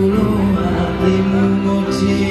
dulu hatimu muncul